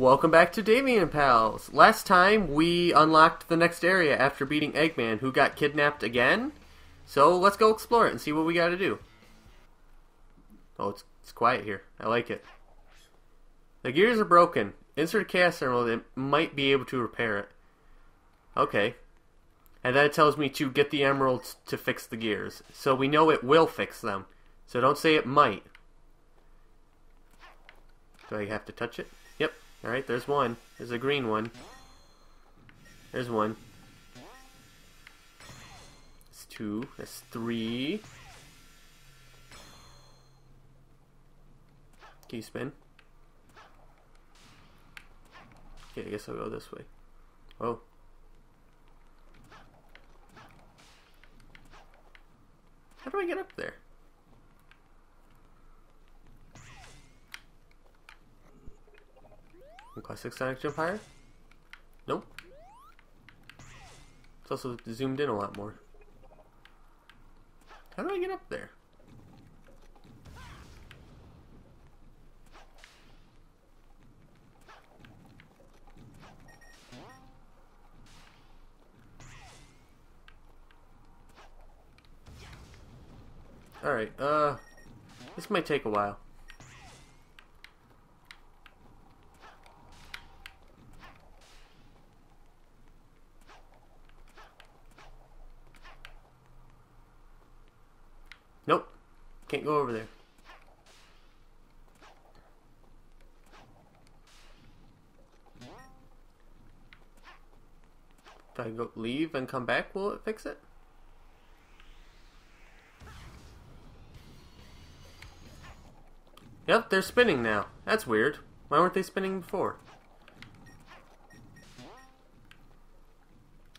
Welcome back to Davian Pals. Last time we unlocked the next area after beating Eggman, who got kidnapped again. So let's go explore it and see what we gotta do. Oh, it's, it's quiet here. I like it. The gears are broken. Insert a chaos emerald that might be able to repair it. Okay. And then it tells me to get the emeralds to fix the gears. So we know it will fix them. So don't say it might. Do I have to touch it? Alright, there's one. There's a green one. There's one. That's two. That's three. Can you spin? Okay, I guess I'll go this way. Oh. How do I get up there? Classic Sonic jump higher? Nope. It's also zoomed in a lot more. How do I get up there? Alright, uh, this might take a while. Nope, can't go over there. If I go leave and come back, will it fix it? Yep, they're spinning now. That's weird. Why weren't they spinning before?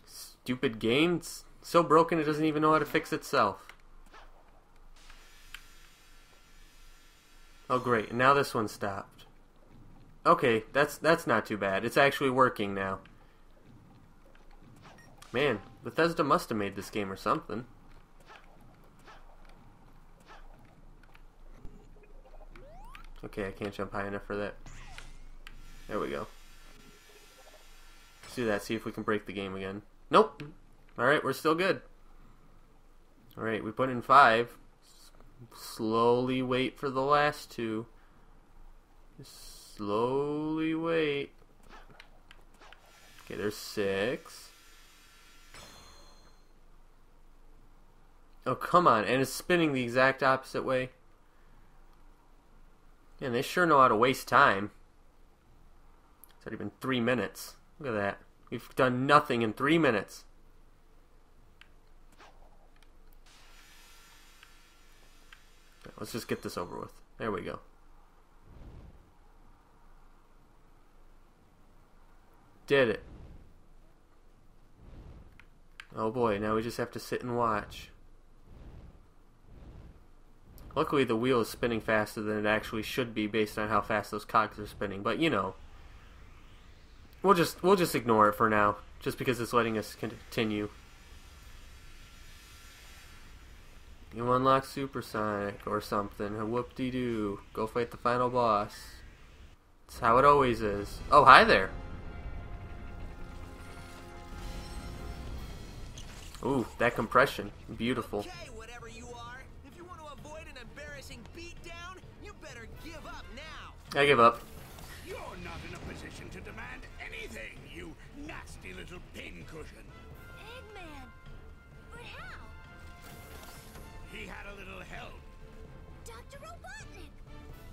Stupid game. It's so broken it doesn't even know how to fix itself. Oh great, now this one stopped. Okay, that's that's not too bad. It's actually working now. Man, Bethesda must have made this game or something. Okay, I can't jump high enough for that. There we go. Let's do that, see if we can break the game again. Nope. Alright, we're still good. Alright, we put in five. Slowly wait for the last two. Just slowly wait. Okay, there's six. Oh, come on. And it's spinning the exact opposite way. Man, they sure know how to waste time. It's already been three minutes. Look at that. We've done nothing in three minutes. Let's just get this over with. There we go. Did it. Oh boy, now we just have to sit and watch. Luckily, the wheel is spinning faster than it actually should be based on how fast those cogs are spinning. But you know, we'll just we'll just ignore it for now, just because it's letting us continue. You unlock Supersonic or something. Whoop-de-doo. Go fight the final boss. It's how it always is. Oh, hi there. Ooh, that compression. Beautiful. Okay, whatever you are. If you want to avoid an embarrassing beatdown, you better give up now. I give up. You're not in a position to demand anything, you nasty little pincushion. Eggman!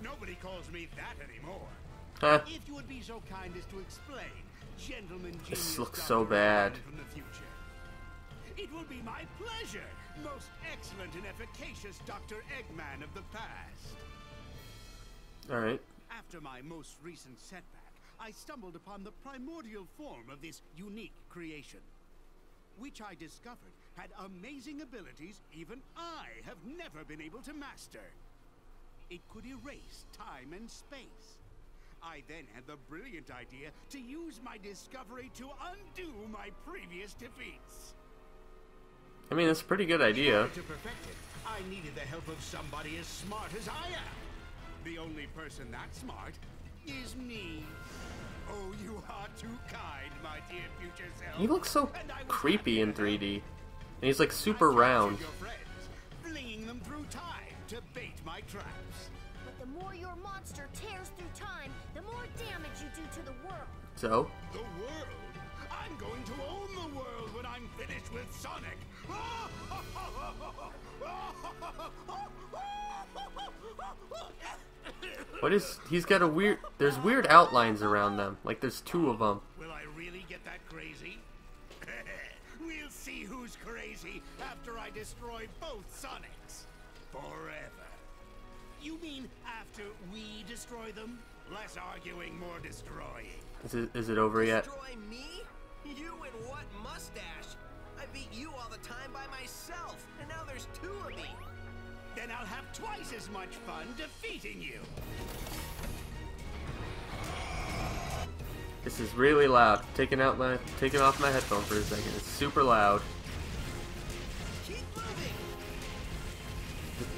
Nobody calls me that anymore. Huh. If you would be so kind as to explain, gentleman This looks so bad. From the future. It will be my pleasure, most excellent and efficacious Dr. Eggman of the past. Alright. After my most recent setback, I stumbled upon the primordial form of this unique creation, which I discovered had amazing abilities even I have never been able to master. It could erase time and space. I then had the brilliant idea to use my discovery to undo my previous defeats. I mean, that's a pretty good idea. to perfect it, I needed the help of somebody as smart as I am. The only person that smart is me. Oh, you are too kind, my dear future self. He looks so And I was creepy in 3D. And he's like super round. Friends, flinging them through time to bait my traps. But the more your monster tears through time, the more damage you do to the world. So, The world? I'm going to own the world when I'm finished with Sonic. what is. He's got a weird. There's weird outlines around them. Like there's two of them. Will I really get that crazy? we'll see who's crazy after I destroy both Sonics. Forever. You mean after we destroy them? Less arguing, more destroying. Is it, is it over yet? Destroy me? You and what mustache? I beat you all the time by myself, and now there's two of me. Then I'll have twice as much fun defeating you. This is really loud. Taking out my taking off my headphone for a second. It's super loud.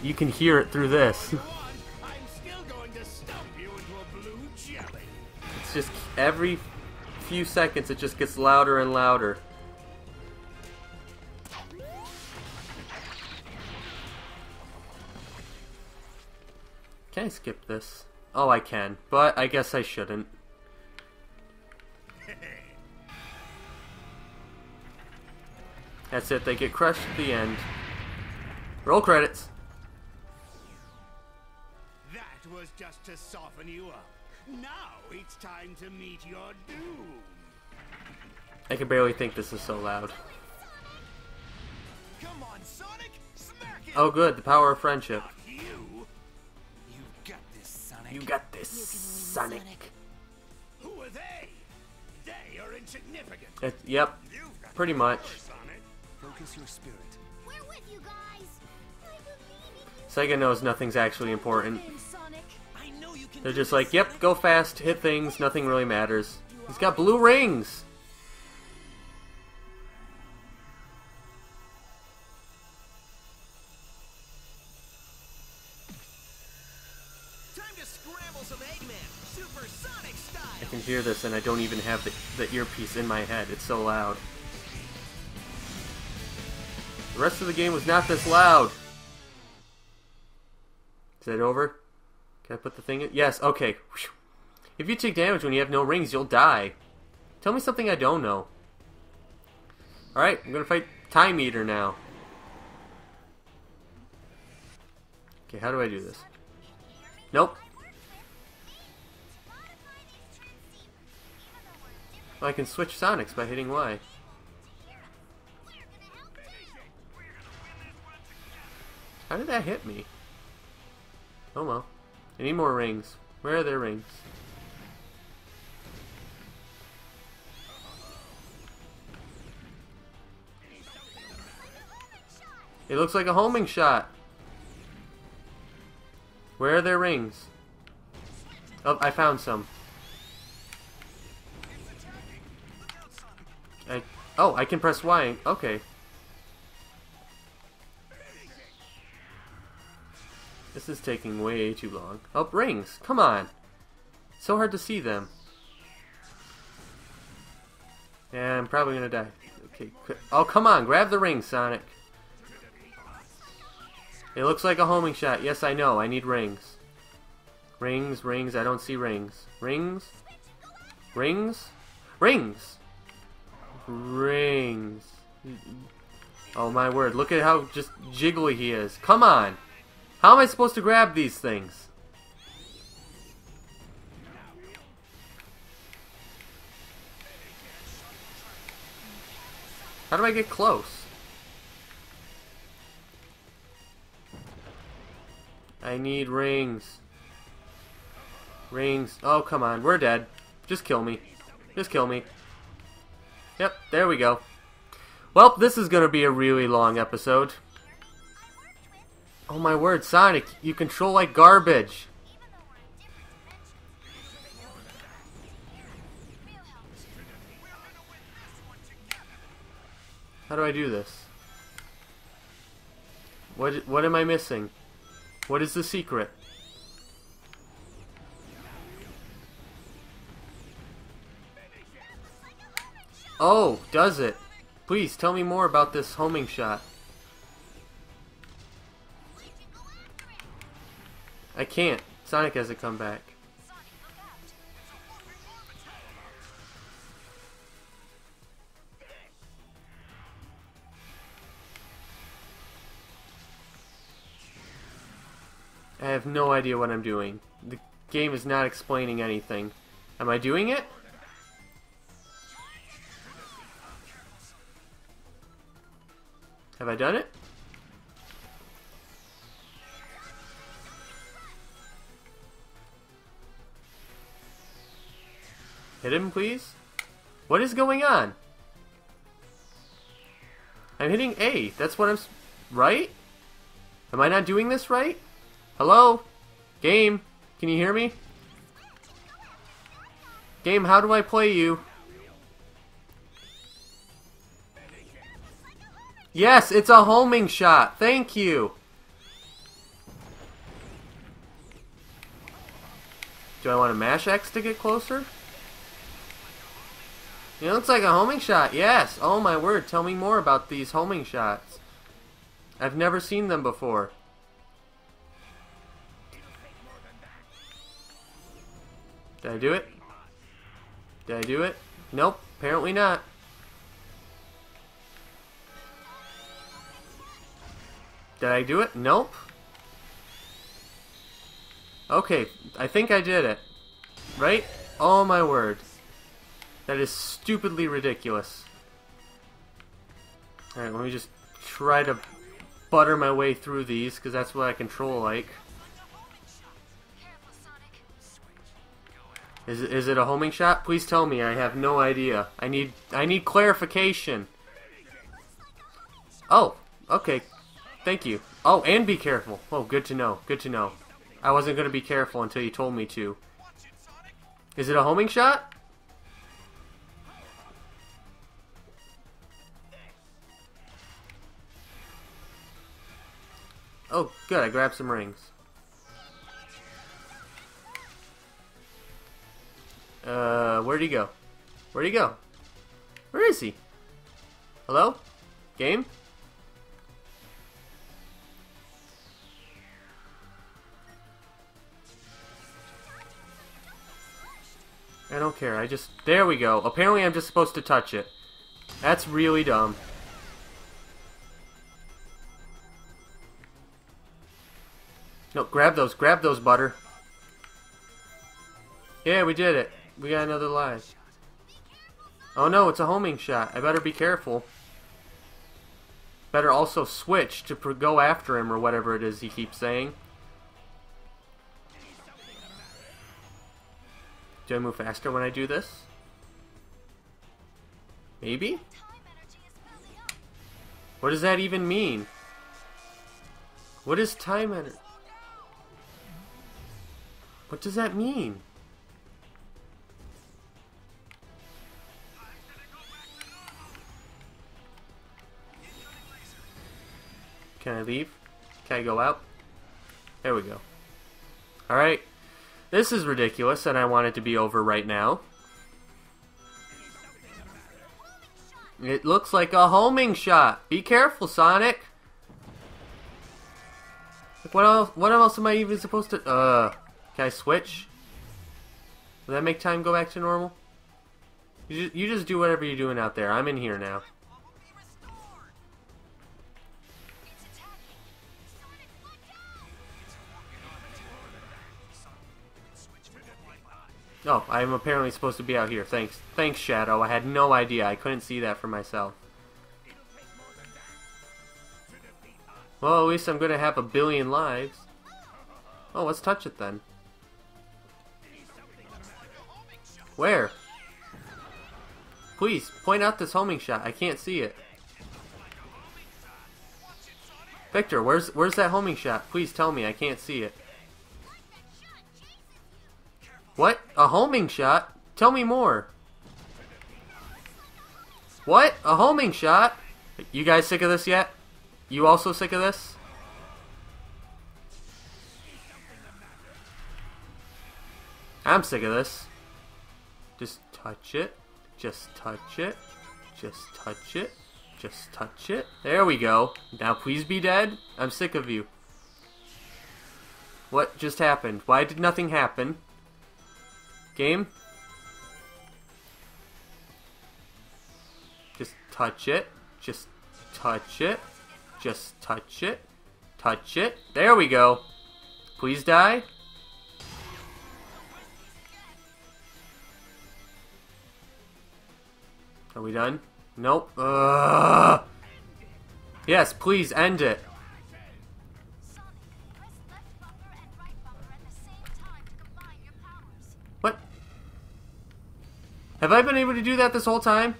You can hear it through this. Go on, I'm still going to stump you into a blue jelly. It's just every few seconds it just gets louder and louder. Can I skip this? Oh, I can, but I guess I shouldn't. That's it, they get crushed at the end. Roll credits. Just to soften you up. Now it's time to meet your doom. I can barely think this is so loud. Come on, Sonic! Smack it! Oh, good, the power of friendship. You. You got this, Sonic. You got this, Sonic. Who are they? They are insignificant. It, yep, pretty much. Focus your spirit. We're with you guys. I believe in you. Sega knows nothing's actually important. They're just like, yep, go fast, hit things, nothing really matters. He's got blue rings! Time to scramble some Eggman, Super Sonic I can hear this and I don't even have the, the earpiece in my head. It's so loud. The rest of the game was not this loud. Is that over? I put the thing in? Yes, okay. If you take damage when you have no rings, you'll die. Tell me something I don't know. Alright, I'm gonna fight Time Eater now. Okay, how do I do this? Nope. I can switch Sonics by hitting Y. How did that hit me? Oh well. Need more rings. Where are their rings? It looks like a homing shot. Where are their rings? Oh, I found some. I oh, I can press Y. Okay. This is taking way too long. Oh, rings! Come on! So hard to see them. Yeah, I'm probably gonna die. Okay. Oh, come on! Grab the ring, Sonic! It looks like a homing shot. Yes, I know. I need rings. Rings, rings. I don't see rings. Rings? Rings? Rings! Rings. Oh my word, look at how just jiggly he is. Come on! How am I supposed to grab these things? How do I get close? I need rings. Rings. Oh, come on. We're dead. Just kill me. Just kill me. Yep, there we go. Well, this is going to be a really long episode. Oh my word, Sonic, you control like garbage. How do I do this? What what am I missing? What is the secret? Oh, does it? Please tell me more about this homing shot. I can't. Sonic has to come back. I have no idea what I'm doing. The game is not explaining anything. Am I doing it? Have I done it? Hit him, please. What is going on? I'm hitting A. That's what I'm... Right? Am I not doing this right? Hello? Game? Can you hear me? Game, how do I play you? Yes, it's a homing shot. Thank you. Do I want to mash X to get closer? It looks like a homing shot. Yes. Oh my word. Tell me more about these homing shots. I've never seen them before. Did I do it? Did I do it? Nope. Apparently not. Did I do it? Nope. Okay, I think I did it. Right? Oh my word. That is stupidly ridiculous. Alright, let me just try to butter my way through these, because that's what I control like. Is it, is it a homing shot? Please tell me. I have no idea. I need I need clarification. Oh, okay. Thank you. Oh, and be careful. Oh, good to know. Good to know. I wasn't going to be careful until you told me to. Is it a homing shot? Oh, good. I grabbed some rings. Uh, where'd he go? Where'd he go? Where is he? Hello? Game? I don't care. I just... There we go. Apparently I'm just supposed to touch it. That's really dumb. No, grab those. Grab those, Butter. Yeah, we did it. We got another life. Oh no, it's a homing shot. I better be careful. Better also switch to go after him or whatever it is he keeps saying. Do I move faster when I do this? Maybe? What does that even mean? What is time energy? What does that mean? Can I leave? Can I go out? There we go. Alright. This is ridiculous, and I want it to be over right now. It looks like a homing shot. Be careful, Sonic. What else? What else am I even supposed to? Uh, can I switch? Will that make time go back to normal? You just, you just do whatever you're doing out there. I'm in here now. Oh, I'm apparently supposed to be out here. Thanks. Thanks, Shadow. I had no idea. I couldn't see that for myself. Well, at least I'm gonna have a billion lives. Oh, let's touch it then. Where? Please, point out this homing shot. I can't see it. Victor, where's where's that homing shot? Please tell me. I can't see it. What? A homing shot? Tell me more. What? A homing shot? You guys sick of this yet? You also sick of this? I'm sick of this. Just touch it. Just touch it. Just touch it. Just touch it. There we go. Now please be dead. I'm sick of you. What just happened? Why did nothing happen? Game? Just touch it. Just touch it. Just touch it. Touch it. There we go. Please die. Are we done? Nope. Ugh. Yes, please end it. What? Have I been able to do that this whole time?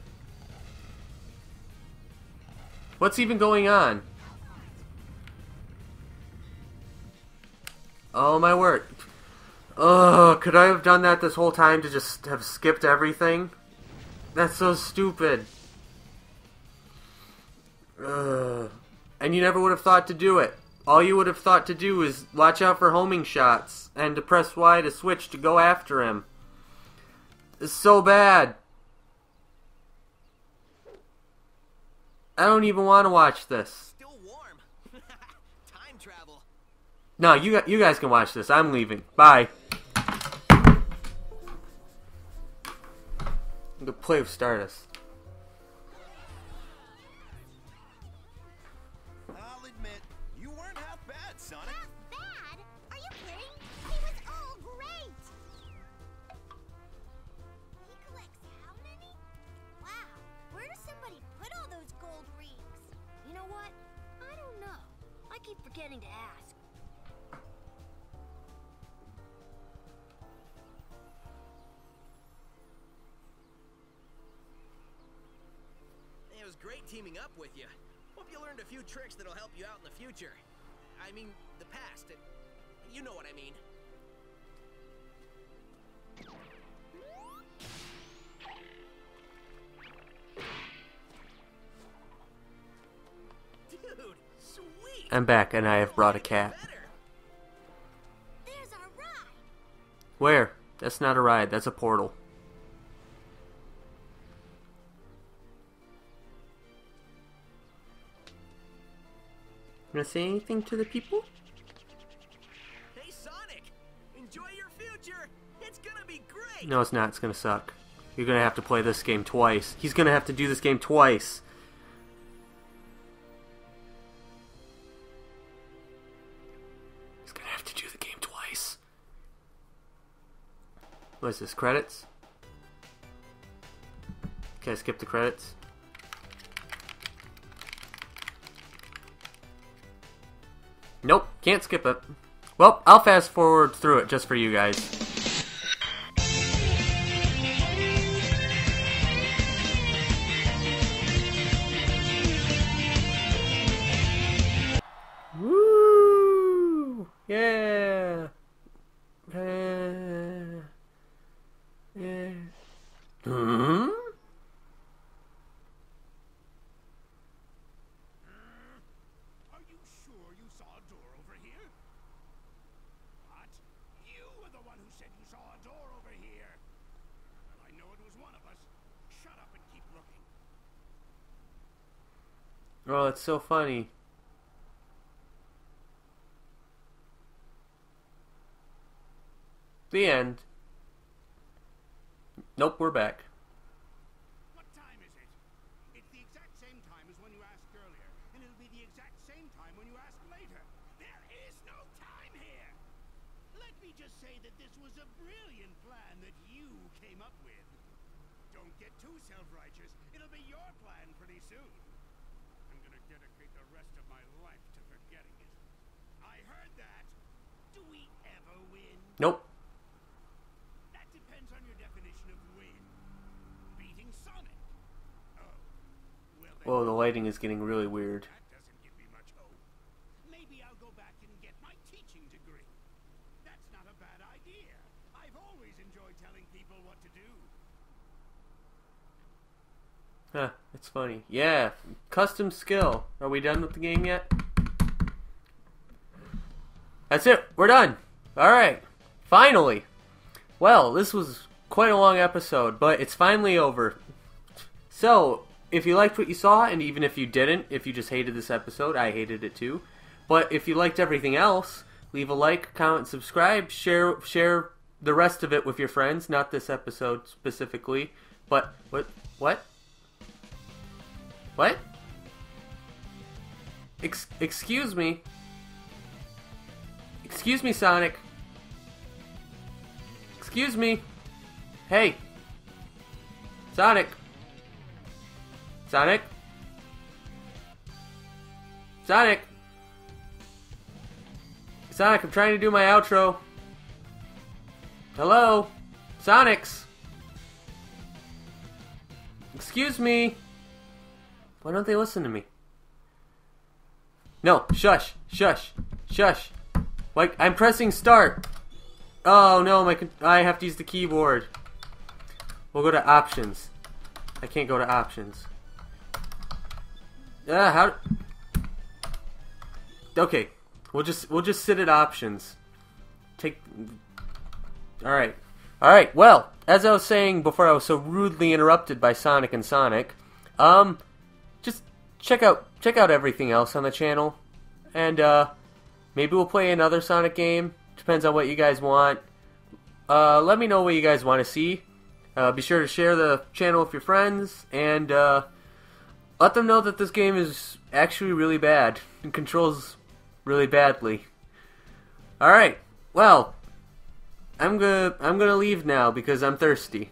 What's even going on? Oh my word. Ugh, could I have done that this whole time to just have skipped everything? That's so stupid. Ugh. And you never would have thought to do it. All you would have thought to do is watch out for homing shots and to press Y to switch to go after him. It's so bad. I don't even want to watch this. Still warm. Time travel. No, you you guys can watch this. I'm leaving. Bye. The play of Stardust. Great teaming up with you. Hope you learned a few tricks that'll help you out in the future. I mean, the past. It, you know what I mean. Dude, sweet. I'm back, and I have brought a cat. There's our ride! Where? That's not a ride. That's a portal. Gonna say anything to the people? Hey, Sonic, enjoy your future. It's gonna be great. No, it's not. It's gonna suck. You're gonna have to play this game twice. He's gonna have to do this game twice. He's gonna have to do the game twice. What is this? Credits? Can I skip the credits? Nope, can't skip it. Well, I'll fast forward through it just for you guys. Woo! Yeah! Uh, yeah. Hmm? Are you sure you saw a door over here? What? You were the one who said you saw a door over here. Well, I know it was one of us. Shut up and keep looking. Oh, it's so funny. The end. Nope, we're back. What time is it? It's the exact same time as when you asked earlier, and it'll be the exact same time when you ask later. There is no time here. Let me just say that this was a brilliant plan that you came up with. Don't get too self-righteous. It'll be your plan pretty soon. I'm gonna dedicate the rest of my life to forgetting it. I heard that. Do we ever win? Nope. That depends on your definition of win. Beating Sonic. Oh. Well, Whoa, the lighting is getting really weird. that doesn't give me much hope. Maybe I'll go back and get my teaching degree. That's not a bad idea. I've always enjoyed telling people what to do. Huh, it's funny. Yeah, custom skill. Are we done with the game yet? That's it. We're done. Alright. Finally. Well, this was quite a long episode, but it's finally over. So, if you liked what you saw, and even if you didn't, if you just hated this episode, I hated it too. But if you liked everything else, leave a like, comment, subscribe, share share the rest of it with your friends. Not this episode specifically, but what what what? Ex- excuse me. Excuse me, Sonic. Excuse me. Hey. Sonic. Sonic. Sonic. Sonic, I'm trying to do my outro. Hello? Sonics. Excuse me. Why don't they listen to me? No, shush, shush, shush. Like I'm pressing start. Oh no, my I have to use the keyboard. We'll go to options. I can't go to options. Ah, how? Okay, we'll just we'll just sit at options. Take. All right, all right. Well, as I was saying before, I was so rudely interrupted by Sonic and Sonic. Um, check out check out everything else on the channel, and uh, maybe we'll play another Sonic game. Depends on what you guys want. Uh, let me know what you guys want to see. Uh, be sure to share the channel with your friends and uh, let them know that this game is actually really bad and controls really badly. All right. Well, I'm gonna I'm gonna leave now because I'm thirsty.